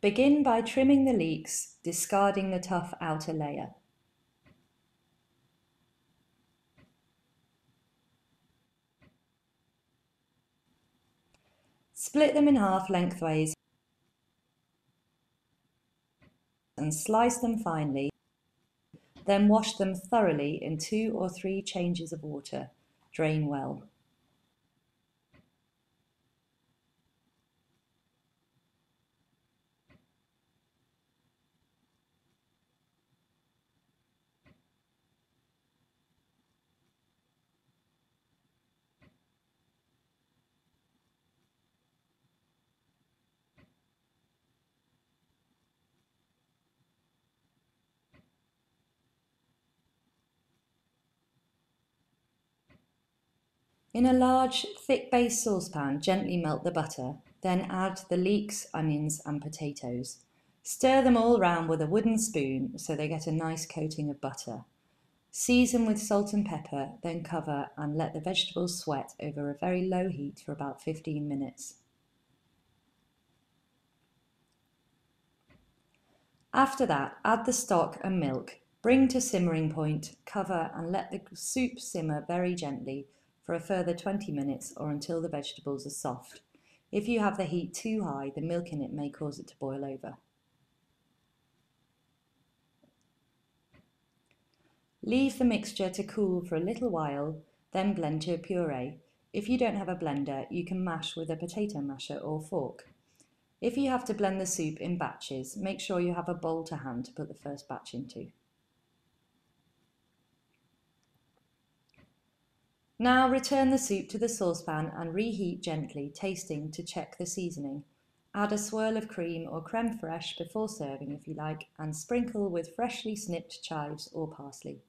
Begin by trimming the leeks, discarding the tough outer layer. Split them in half lengthways and slice them finely. Then wash them thoroughly in two or three changes of water. Drain well. In a large, thick base saucepan, gently melt the butter, then add the leeks, onions and potatoes. Stir them all round with a wooden spoon so they get a nice coating of butter. Season with salt and pepper, then cover and let the vegetables sweat over a very low heat for about 15 minutes. After that, add the stock and milk, bring to simmering point, cover and let the soup simmer very gently for a further 20 minutes or until the vegetables are soft. If you have the heat too high, the milk in it may cause it to boil over. Leave the mixture to cool for a little while, then blend to a puree. If you don't have a blender, you can mash with a potato masher or fork. If you have to blend the soup in batches, make sure you have a bowl to hand to put the first batch into. Now return the soup to the saucepan and reheat gently, tasting to check the seasoning. Add a swirl of cream or creme fraiche before serving if you like and sprinkle with freshly snipped chives or parsley.